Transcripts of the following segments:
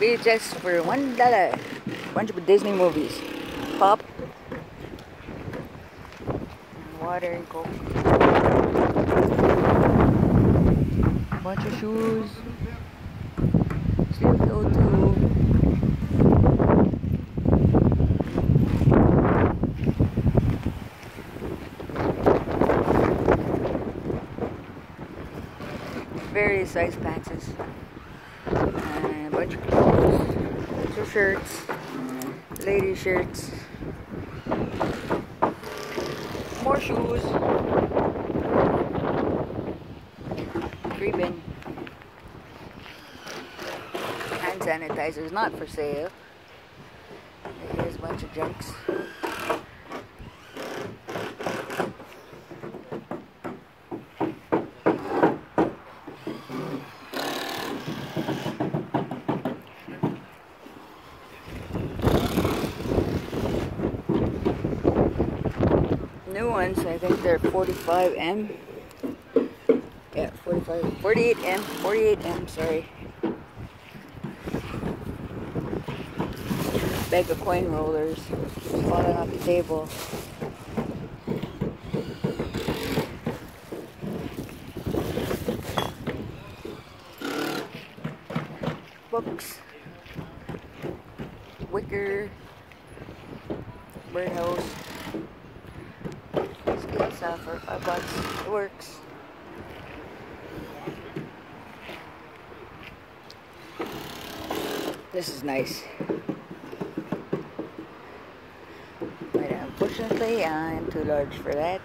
VHS for one dollar. Bunch of Disney movies. Pop. Water and coke. Bunch of shoes. Steel toe too. Various size pants. Of clothes. Of shirts. Lady shirts. More shoes. Bin. Hand sanitizer is not for sale. Here's a bunch of junks. New ones, I think they're 45M. Yeah, 45, 48M, 48M, sorry. Bag of coin rollers falling off the table. Books. Wicker. Birdhouse. Saw for five bucks. It works. This is nice. But unfortunately, I am too large for that.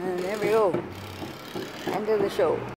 And there we go. End of the show.